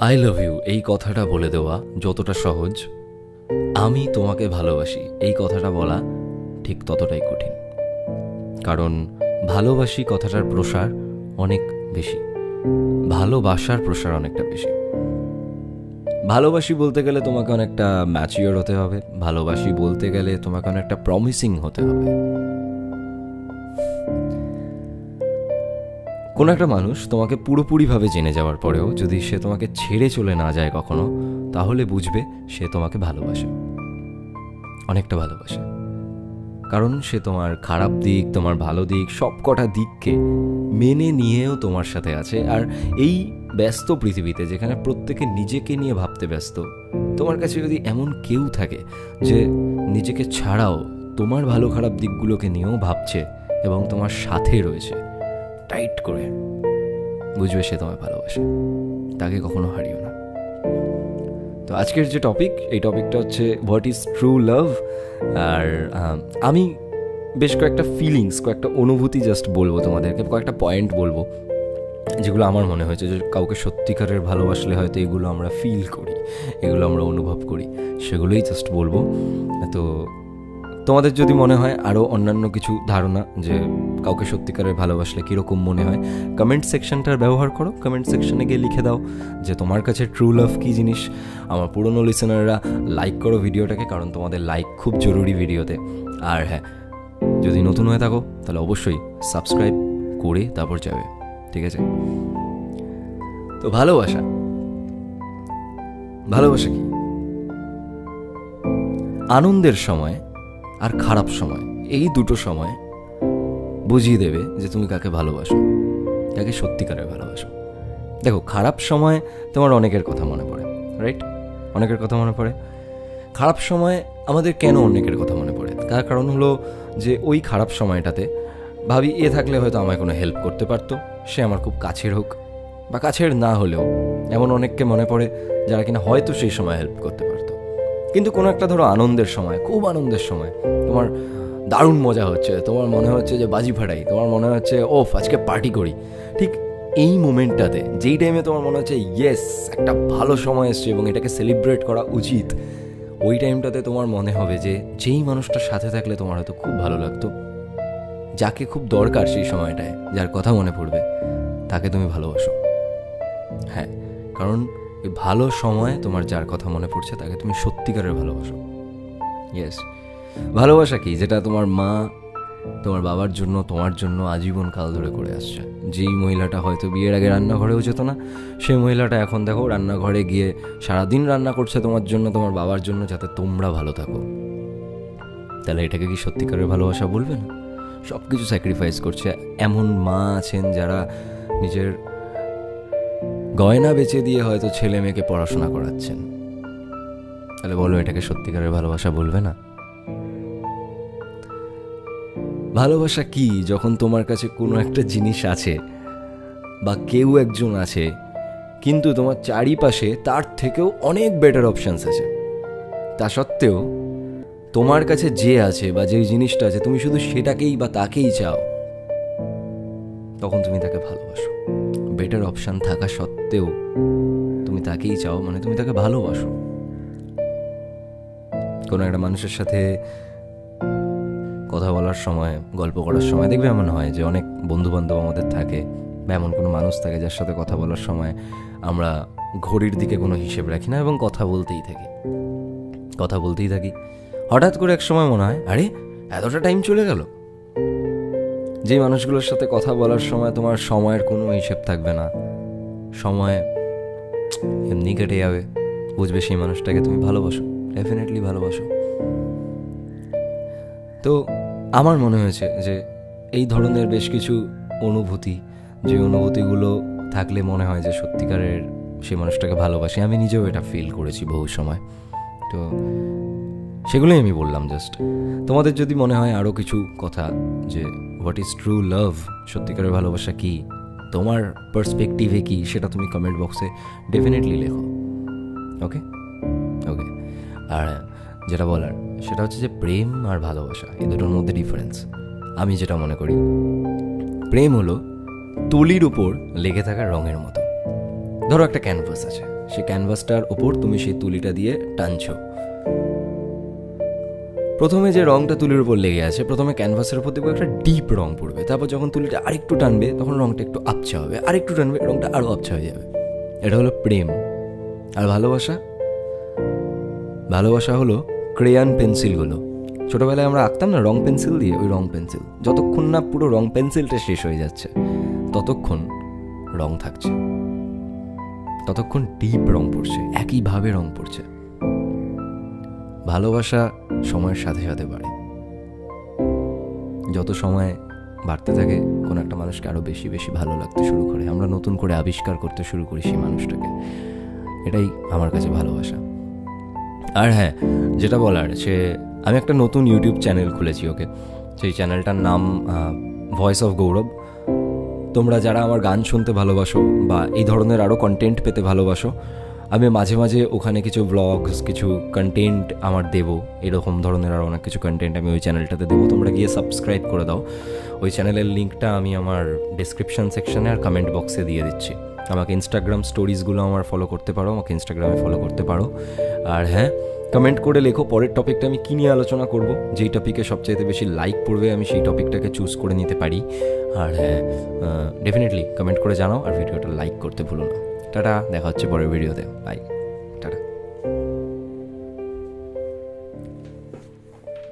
I love you এই কথাটা বলে দেওয়া যতটা সহজ। আমি তোমাকে ভালোবাসি, এই কথাটা বলা ঠিক ততটাই কঠিন। কারণ ভালোবাসি কথাটার প্রসার অনেক বেশি। ভালোবাসার প্রসার অনেকটা বেশি। ভালোবাসি বলতে গেলে তোমাকে অনেকটা ম্যাচিওর হতে হবে। ভালোবাসি বলতে গেলে তোমাকে অনেকটা প্রমিসিং হতে হবে। কোনো একটা মানুষ তোমাকে পুরোপুরিভাবে জেনে যাওয়ার পরেও যদি সে তোমাকে ছেড়ে চলে না যায় কখনো, তাহলে বুঝবে সে তোমাকে ভালোবাসে। অনেকটা ভালোবাসে। কারণ সে তোমার খারাপ দিক, তোমার ভালো দিক সব কটা দিককে মেনে নিয়েও তোমার সাথে আছে। আর এই ব্যস্ত পৃথিবীতে যেখানে প্রত্যেকে নিজেকে নিয়ে ভাবতে ব্যস্ত, তোমার কাছে যদি এমন কেউ থাকে যে নিজেকে ছাড়াও তোমার ভালো খারাপ দিকগুলোকে নিয়েও ভাবছে এবং তোমার সাথে রয়েছে টাইট করে বুঝবে সে তোমায় ভালোবাসে। তাকে কখনো হারিও না। তো আজকের যে টপিক এই টপিকটা হচ্ছে হোয়াট ইজ ট্রু লাভ আর আমি বেশ কয়েকটা ফিলিংস কয়েকটা অনুভূতি জাস্ট বলব তোমাদেরকে, কয়েকটা পয়েন্ট বলব, যেগুলো আমার মনে হয়েছে যে কাউকে সত্যিকারের ভালোবাসলে হয়তো এগুলো আমরা ফিল করি, এগুলো আমরা অনুভব করি, সেগুলোই জাস্ট বলব। তো তোমাদের যদি মনে হয় আরও অন্যান্য কিছু ধারণা যে কাউকে সত্যিকারের ভালোবাসলে কীরকম মনে হয় কমেন্ট সেকশনটার ব্যবহার করো কমেন্ট সেকশনে গিয়ে লিখে দাও যে তোমার কাছে ট্রু লাভ কী জিনিস। আমার পুরনো লিসেনাররা লাইক করো ভিডিওটাকে, কারণ তোমাদের লাইক খুব জরুরি ভিডিওতে। আর হ্যাঁ যদি নতুন হয়ে থাকো, তাহলে অবশ্যই সাবস্ক্রাইব করে তারপর যাবে, ঠিক আছে? তো ভালোবাসা ভালোবাসা কি? আনন্দের সময় আর খারাপ সময়, এই দুটো সময় বুঝিয়ে দেবে যে তুমি কাকে ভালোবাসো, কাকে সত্যিকারের ভালোবাসো। দেখো, খারাপ সময় তোমার অনেকের কথা মনে পড়ে রাইট অনেকের কথা মনে পড়ে। খারাপ সময় আমাদের কেন অনেকের কথা মনে পড়ে? তার কারণ হলো যে ওই খারাপ সময়টাতে ভাবি, এ থাকলে হয়তো আমায় কোনো হেল্প করতে পারতো, সে আমার খুব কাছের হোক বা কাছের না হলেও। এমন অনেককে মনে পড়ে যারা কিনা হয়তো সেই সময় হেল্প করতে পারতো। কিন্তু কোনো একটা ধরো আনন্দের সময়, খুব আনন্দের সময় তোমার দারুণ মজা হচ্ছে। তোমার মনে হচ্ছে যে বাজি ফাটাই, তোমার মনে হচ্ছে, ওফ, আজকে পার্টি করি। ঠিক এই মোমেন্টটাতে যেই টাইমে তোমার মনে হচ্ছে ইয়েস একটা ভালো সময় এসছে এবং এটাকে সেলিব্রেট করা উচিত, ওই টাইমটাতে তোমার মনে হবে যে, যেই মানুষটার সাথে থাকলে তোমার হয়তো খুব ভালো লাগতো। যাকে খুব দরকার সেই সময়টায়, যার কথা মনে পড়বে, তাকে তুমি ভালোবাসো। হ্যাঁ কারণ ভালো সময় তোমার যার কথা মনে পড়ছে, তাকে তুমি সত্যিকারের ভালোবাসো। ইয়েস ভালোবাসা কি? যেটা তোমার মা, তোমার বাবার জন্য, তোমার জন্য আজীবন কাল ধরে করে আসছে। যেই মহিলাটা হয়তো বিয়ের আগে রান্নাঘরেও যেত না, সেই মহিলাটা এখন দেখো রান্নাঘরে গিয়ে সারাদিন রান্না করছে তোমার জন্য, তোমার বাবার জন্য, যাতে তোমরা ভালো থাকো। তাহলে এটাকে কি সত্যিকারের ভালোবাসা বলবে না? সব কিছু স্যাক্রিফাইস করছে। এমন মা আছেন যারা নিজের গয়না বেচে দিয়ে হয়তো ছেলে মেয়েকে পড়াশোনা করাচ্ছেন। তাহলে বলো এটাকে সত্যিকারের ভালোবাসা বলবে না? ভালোবাসা কি যখন তোমার কাছে কোনো একটা জিনিস আছে বা কেউ একজন আছে, কিন্তু তোমার চারিপাশে তার থেকেও অনেক বেটার অপশানস আছে। তা সত্ত্বেও তোমার কাছে যে আছে বা যে জিনিসটা আছে, তুমি শুধু সেটাকেই বা তাকেই চাও, তখন তুমি তাকে ভালোবাসো। বেটার অপশান থাকা সত্ত্বেও তুমি তাকেই চাও মানে তুমি তাকে ভালোবাসো। কোনো একটা মানুষের সাথে কথা বলার সময়, গল্প করার সময়, দেখবে এমন হয় যে অনেক বন্ধু বান্ধব আমাদের থাকে বা এমন কোনো মানুষ থাকে যার সাথে কথা বলার সময় আমরা ঘড়ির দিকে কোনো হিসেব রাখি না এবং কথা বলতেই থাকি। কথা বলতেই থাকি। হঠাৎ করে এক সময় মনে হয়, আরে, এতটা টাইম চলে গেল। যে মানুষগুলোর সাথে কথা বলার সময় তোমার সময়ের কোনো হিসেব থাকবে না। সময় এমনি কেটে যাবে। বুঝবে সেই মানুষটাকে তুমি ভালোবাসো। ডেফিনেটলি ভালোবাসো। তো আমার মনে হয়েছে যে এই ধরনের বেশ কিছু অনুভূতি, যে অনুভূতিগুলো থাকলে মনে হয় যে সত্যিকারের সেই মানুষটাকে ভালোবাসি, আমি নিজেও এটা ফিল করেছি বহু সময়। তো সেগুলোই আমি বললাম জাস্ট তোমাদের যদি মনে হয় আরও কিছু কথা যে হোয়াট ইজ ট্রু লাভ সত্যিকারের ভালোবাসা কি, তোমার পার্সপেক্টিভে কি, সেটা তুমি কমেন্ট বক্সে ডেফিনেটলি লেখো। ওকে ওকে আর যেটা বলার, সেটা হচ্ছে যে প্রেম আর ভালোবাসা, এই দুটোর মধ্যে ডিফারেন্স আমি যেটা মনে করি, প্রেম হলো তুলির উপর লেগে থাকা রঙের মতো। ধরো একটা ক্যানভাস আছে সে ক্যানভাসটার ওপর তুমি সেই তুলিটা দিয়ে টানছো। প্রথমে যে রংটা তুলির উপর লেগে আছে, প্রথমে ক্যানভাসের উপর দেখব একটা ডিপ রং পড়বে। তারপর যখন তুলিটা আরেকটু টানবে, তখন রংটা একটু আবছা হবে, আরেকটু টানবে, রংটা আরও আবছা হয়ে যাবে। এটা হলো প্রেম। আর ভালোবাসা? ভালোবাসা হলো ক্রেয়ান পেন্সিলগুলো ছোটোবেলায় আমরা আঁকতাম না রং পেন্সিল দিয়ে, ওই রং পেন্সিল যতক্ষণ না পুরো রং পেন্সিলটা শেষ হয়ে যাচ্ছে, ততক্ষণ রং থাকছে। ততক্ষণ ডিপ রং পড়ছে, একইভাবে রং পড়ছে। ভালোবাসা সময়ের সাথে সাথে বাড়ে। যত সময় বাড়তে থাকে, কোনো একটা মানুষকে আরও বেশি বেশি ভালো লাগতে শুরু করে। আমরা নতুন করে আবিষ্কার করতে শুরু করি সেই মানুষটাকে। এটাই আমার কাছে ভালোবাসা। আর হ্যাঁ যেটা বলার, সে, আমি একটা নতুন ইউটিউব চ্যানেল খুলেছি ওকে। সেই চ্যানেলটার নাম ভয়েস অফ গৌরব তোমরা যারা আমার গান শুনতে ভালোবাসো বা এই ধরনের আরও কন্টেন্ট পেতে ভালোবাসো, আমি মাঝে মাঝে ওখানে কিছু ব্লগস কিছু কন্টেন্ট আমার দেবো। এরকম ধরনের আর অনেক কিছু কন্টেন্ট আমি ওই চ্যানেলটাতে দেবো। তোমরা গিয়ে সাবস্ক্রাইব করে দাও। ওই চ্যানেলের লিঙ্কটা আমি আমার ডিসক্রিপশন সেকশনে আর কমেন্ট বক্সে দিয়ে দিচ্ছি। আমাকে ইনস্টাগ্রাম স্টোরিজগুলো আমার ফলো করতে পারো, আমাকে ইনস্টাগ্রামে ফলো করতে পারো। আর হ্যাঁ কমেন্ট করে লেখো, পরের টপিকটা আমি কী নিয়ে আলোচনা করব? যেই টপিকে সবচাইতে বেশি লাইক পড়বে, আমি সেই টপিকটাকে চুজ করে নিতে পারি। আর হ্যাঁ ডেফিনেটলি কমেন্ট করে জানাও, আর ভিডিওটা লাইক করতে ভুলো না। টাটা, দেখা হচ্ছে পরের ভিডিওতে বাই